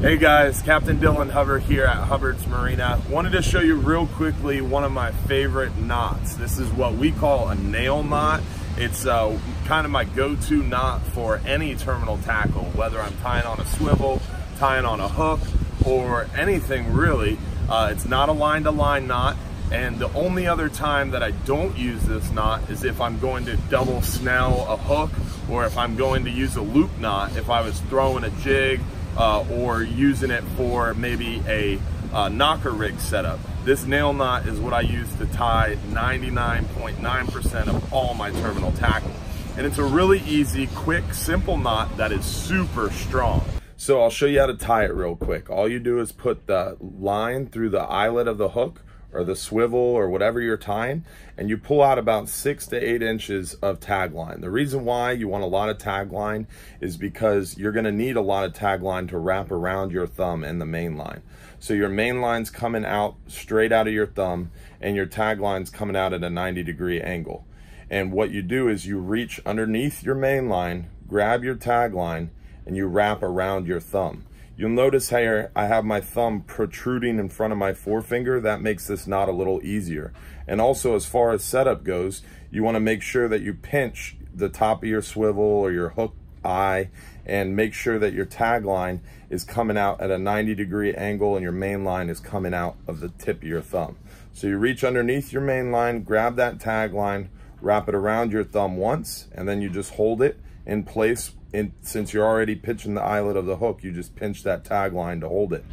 Hey guys, Captain Dylan Hubbard here at Hubbard's Marina. Wanted to show you real quickly one of my favorite knots. This is what we call a nail knot. It's uh, kind of my go-to knot for any terminal tackle, whether I'm tying on a swivel, tying on a hook, or anything really. Uh, it's not a line-to-line -line knot. And the only other time that I don't use this knot is if I'm going to double snell a hook or if I'm going to use a loop knot, if I was throwing a jig uh, or using it for maybe a uh, knocker rig setup. This nail knot is what I use to tie 99.9% .9 of all my terminal tackle. And it's a really easy, quick, simple knot that is super strong. So I'll show you how to tie it real quick. All you do is put the line through the eyelet of the hook or the swivel or whatever you're tying, and you pull out about six to eight inches of tag line. The reason why you want a lot of tag line is because you're gonna need a lot of tag line to wrap around your thumb and the main line. So your main line's coming out straight out of your thumb and your tag line's coming out at a 90 degree angle. And what you do is you reach underneath your main line, grab your tag line, and you wrap around your thumb. You'll notice here I have my thumb protruding in front of my forefinger. That makes this knot a little easier. And also as far as setup goes, you wanna make sure that you pinch the top of your swivel or your hook eye and make sure that your tag line is coming out at a 90 degree angle and your main line is coming out of the tip of your thumb. So you reach underneath your main line, grab that tag line, wrap it around your thumb once, and then you just hold it in place and since you're already pitching the eyelet of the hook, you just pinch that tag line to hold it.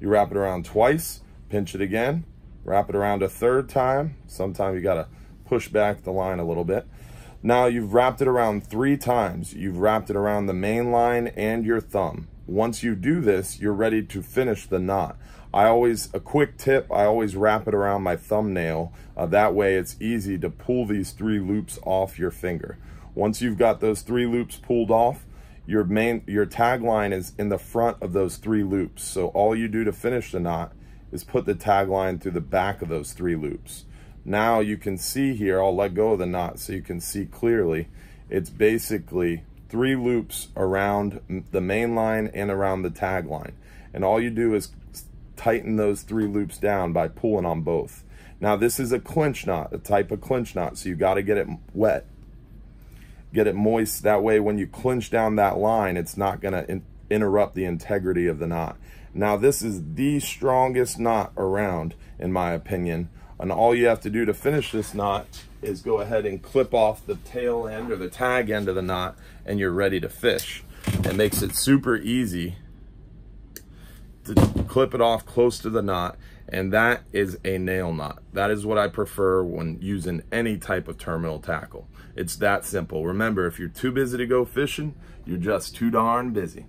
You wrap it around twice, pinch it again, wrap it around a third time. Sometimes you gotta push back the line a little bit. Now you've wrapped it around three times. You've wrapped it around the main line and your thumb. Once you do this, you're ready to finish the knot. I always, a quick tip, I always wrap it around my thumbnail. Uh, that way it's easy to pull these three loops off your finger. Once you've got those three loops pulled off, your main your tagline is in the front of those three loops. So all you do to finish the knot is put the tagline through the back of those three loops. Now you can see here, I'll let go of the knot so you can see clearly. It's basically three loops around the main line and around the tagline. And all you do is tighten those three loops down by pulling on both. Now this is a clinch knot, a type of clinch knot, so you gotta get it wet get it moist. That way, when you clinch down that line, it's not gonna in interrupt the integrity of the knot. Now, this is the strongest knot around, in my opinion. And all you have to do to finish this knot is go ahead and clip off the tail end or the tag end of the knot and you're ready to fish. It makes it super easy to clip it off close to the knot and that is a nail knot. That is what I prefer when using any type of terminal tackle. It's that simple. Remember, if you're too busy to go fishing, you're just too darn busy.